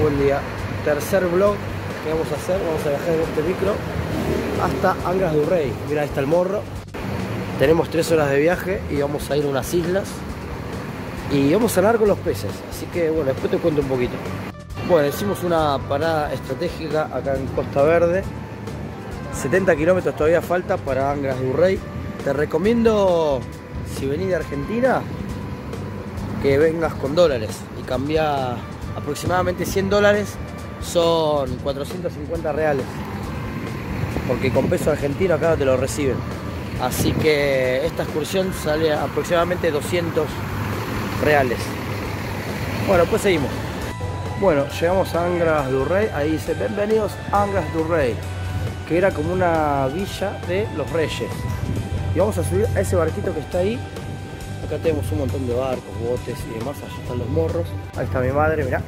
Buen día. Tercer vlog que vamos a hacer. Vamos a viajar en este micro hasta Angras du Rey. Mira, ahí está el morro. Tenemos tres horas de viaje y vamos a ir a unas islas. Y vamos a nadar con los peces. Así que bueno, después te cuento un poquito. Bueno, hicimos una parada estratégica acá en Costa Verde. 70 kilómetros todavía falta para Angras du Rey. Te recomiendo, si venís de Argentina, que vengas con dólares y cambia aproximadamente 100 dólares son 450 reales. Porque con peso argentino acá te lo reciben. Así que esta excursión sale aproximadamente 200 reales. Bueno pues seguimos. Bueno llegamos a Angras du Rey. Ahí dice bienvenidos a Angras du Rey que era como una villa de los reyes y vamos a subir a ese barquito que está ahí Acá tenemos un montón de barcos, botes y demás. Allá están los morros. Ahí está mi madre, mirá.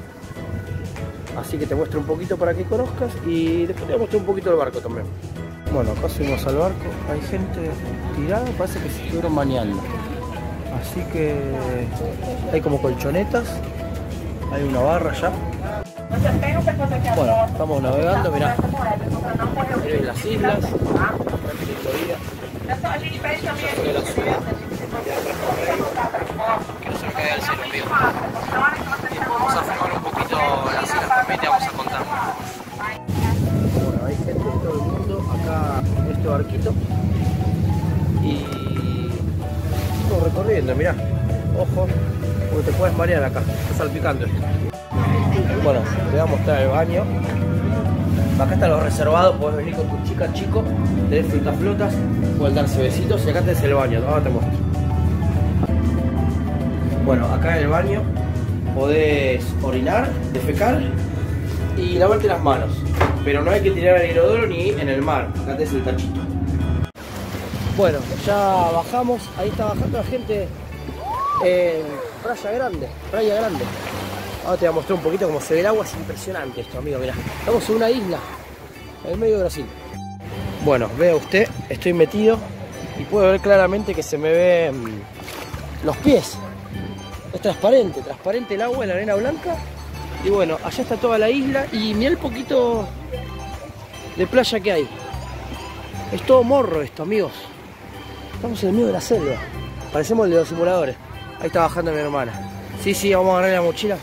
Así que te muestro un poquito para que conozcas y después te muestro un poquito el barco también. Bueno, acá subimos al barco. Hay gente tirada, parece que se estuvieron bañando. Así que hay como colchonetas. Hay una barra ya. Bueno, estamos navegando, mirá. Miren las islas. Ya fue la ciudad que no se caiga el. Vamos a filmar un poquito islas también y vamos a contar. Bueno, hay gente de todo el mundo acá en este barquito y estamos recorriendo, mirá, ojo, porque te puedes marear acá, está salpicando. Bueno, te voy a mostrar el baño. Acá está lo reservado, puedes venir con tu chica, chico, tener frutas flotas, puedes darse besitos y acá tenés el baño, ahora te muestro. Bueno, acá en el baño podés orinar, defecar y lavarte las manos. Pero no hay que tirar el inodoro ni en el mar. Acá tenés el tachito. Bueno, ya bajamos. Ahí está bajando la gente en Playa Grande. Playa Grande. Ahora te voy a mostrar un poquito cómo se ve el agua. Es impresionante esto, amigo. Mirá. Estamos en una isla. En el medio de Brasil. Bueno, vea usted. Estoy metido. Y puedo ver claramente que se me ven los pies. Es transparente, transparente el agua, la arena blanca. Y bueno, allá está toda la isla y mira el poquito de playa que hay. Es todo morro esto, amigos. Estamos en el medio de la selva. Parecemos el de los simuladores. Ahí está bajando mi hermana. Sí, sí, vamos a agarrar la mochila.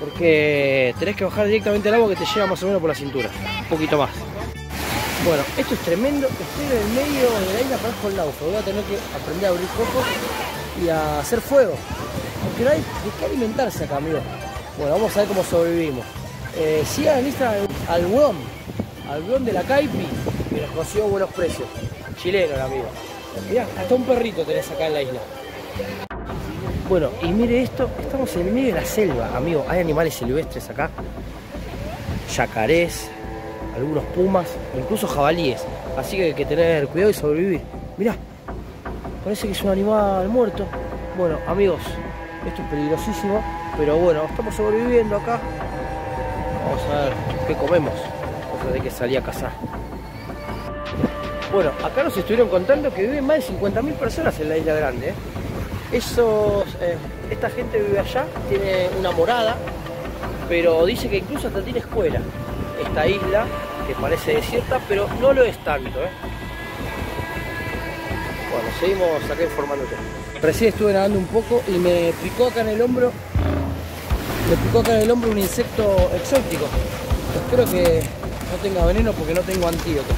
Porque tenés que bajar directamente el agua que te llega más o menos por la cintura. Un poquito más. Bueno, esto es tremendo. Estoy en el medio de la isla, parezco el náufrago. Voy a tener que aprender a abrir focos y a hacer fuego. Porque no hay de qué alimentarse acá, amigo. Bueno, vamos a ver cómo sobrevivimos. Eh, sigan en al al de la Caipi, que nos consiguió buenos precios. Chileno amigo. Mirá, hasta un perrito tenés acá en la isla. Bueno, y mire esto, estamos en medio de la selva, amigo. Hay animales silvestres acá. Yacarés, algunos pumas, incluso jabalíes. Así que hay que tener cuidado y sobrevivir. Mirá, parece que es un animal muerto. Bueno, amigos, esto es peligrosísimo, pero bueno, estamos sobreviviendo acá. Vamos a ver qué comemos. Cosa de que salí a cazar. Bueno, acá nos estuvieron contando que viven más de 50.000 personas en la isla grande. ¿eh? Esos, eh, esta gente vive allá, tiene una morada, pero dice que incluso hasta tiene escuela. Esta isla, que parece desierta, pero no lo es tanto. ¿eh? Bueno, seguimos acá informándote. Recién estuve nadando un poco y me picó acá en el hombro. Me picó acá en el hombro un insecto exótico. Espero que no tenga veneno porque no tengo antídoto.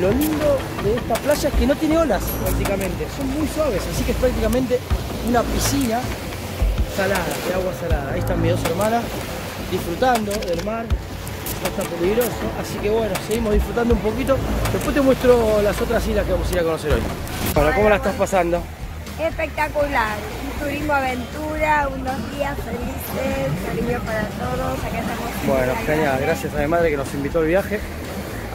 Lo lindo de esta playa es que no tiene olas prácticamente. Son muy suaves, así que es prácticamente una piscina salada, de agua salada. Ahí están mis dos hermanas disfrutando del mar. Está peligroso, así que bueno, seguimos disfrutando un poquito. Después te muestro las otras islas que vamos a ir a conocer hoy. Bueno, ¿cómo la estás pasando? Espectacular, un turismo aventura, unos días felices, cariño para todos, acá estamos. Bueno, genial, gracias a mi madre que nos invitó al viaje.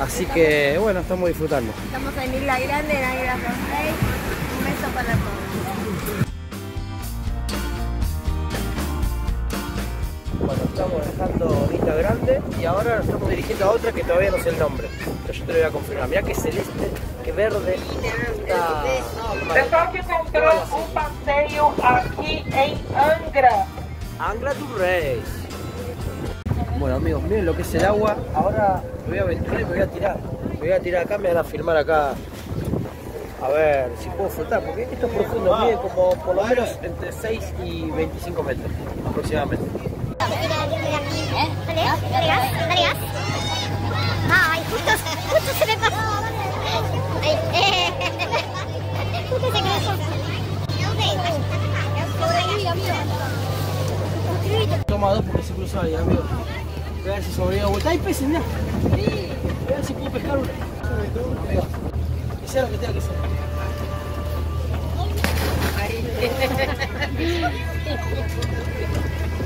Así que bueno, estamos disfrutando. Estamos en Isla Grande, en Águila. Un beso para todos. Bueno, estamos dejando Isla Grande y ahora nos estamos dirigiendo a otra que todavía no sé el nombre. Pero yo te lo voy a confirmar. Mirá que celeste, que verde. Está... Pessoal que comprou um passeio aqui em Angra. Angra do Reis. Bueno amigos, miren lo que es el agua. Ahora me voy a aventurar y me voy a tirar. Me voy a tirar acá, me van a filmar acá. A ver si puedo flotar, porque esto es profundo, mide como por lo menos entre 6 y 25 metros aproximadamente. Dale gas, dale gas, dale gas. Ay, justo, justo se me pasó. Ay, eh. Justo se cruzó. Toma dos porque se cruzó ahí, amigo. Voy a ver si sobrevivo vuelta. ¡Hay peces, mirá! Voy a ver si puedo pescar uno. Amigo, que sea lo que tenga que ser.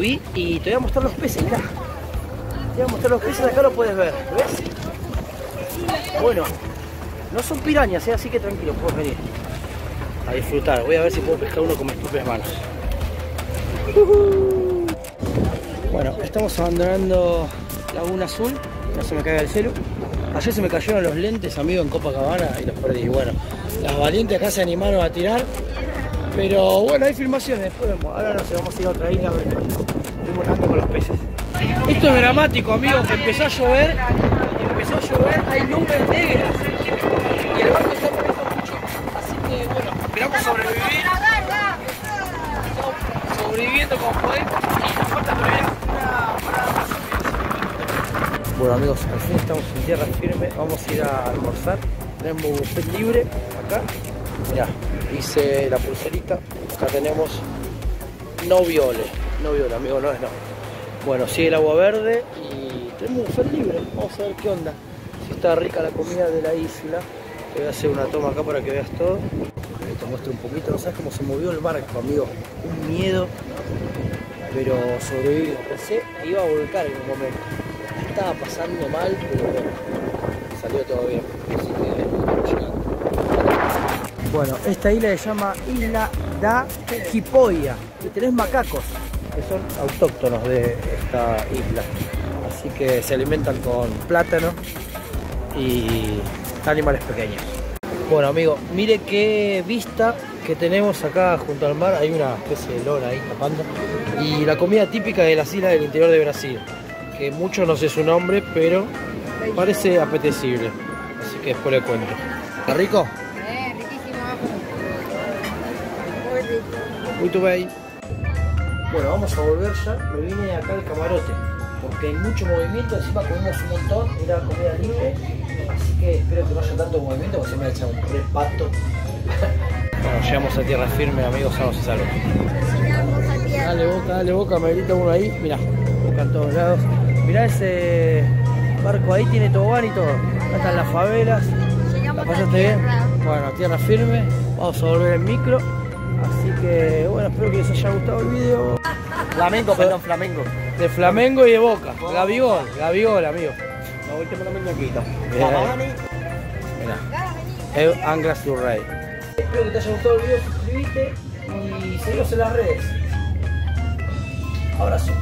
subí y te voy a mostrar los peces, mirá. Te voy a mostrar los peces, acá lo puedes ver, ¿ves? Bueno, no son pirañas, ¿eh? así que tranquilo, puedes venir a disfrutar. Voy a ver si puedo pescar uno con mis propias manos. Bueno, estamos abandonando Laguna Azul, no se me caiga el celu. Ayer se me cayeron los lentes, amigo, en Copacabana y los perdí. Bueno, las valientes acá se animaron a tirar, pero bueno, hay filmaciones, después. Ahora no sé, vamos a ir a otra isla a ver. Los peces. Esto es dramático, amigo, que empezó a llover, empezó a llover, hay nubes negras y el barco está poniendo mucho. Así que bueno, esperamos sobrevivir. Sobreviviendo como podemos y nos falta todavía. Bueno amigos, al fin estamos en tierra firme, vamos a ir a almorzar. Tenemos buffet libre acá. Mirá, hice la pulserita. Acá tenemos no viole. No viole, amigo, no es no. Bueno, sigue el agua verde y tenemos buffet libre. Vamos a ver qué onda. Si está rica la comida de la isla. Te voy a hacer una toma acá para que veas todo. Te muestro un poquito, no sabes cómo se movió el barco, amigo. Un miedo, pero sobreviví. Pensé que iba a volcar en un momento. Estaba pasando mal, pero bueno, salió todo bien. Bueno, esta isla se llama Isla da Quipoia y tenés macacos que son autóctonos de esta isla. Así que se alimentan con plátano y animales pequeños. Bueno amigo, mire qué vista que tenemos acá junto al mar. Hay una especie de lona ahí tapando. Y la comida típica de las islas del interior de Brasil. Que mucho no sé su nombre, pero parece apetecible. Así que después le cuento. ¿Está rico? Eh, riquísimo. Muy bem. Bueno, vamos a volver ya. Me vine acá al camarote. Porque hay mucho movimiento. Encima comimos un montón. Era comida libre. Así que espero que no haya tanto movimiento. Porque se me ha echado un repato. bueno, llegamos a tierra firme, amigos. Sanos y salvos. Dale boca, dale boca. Me grita uno ahí. Mirá, boca en todos lados. Mirá ese barco ahí. Tiene tobogán y todo. Acá están las favelas. Llegamos ¿La pasaste bien? Bueno, tierra firme. Vamos a volver en micro. Así que, bueno, espero que les haya gustado el video. Flamengo, perdón, Flamengo. De Flamengo y de Boca. Gabigol, Gabigol, amigo. La última una muñequita. Bien. Mirá. El Angras to Rey. Espero que te haya gustado el video, suscríbete y seguimos en las redes. Abrazo.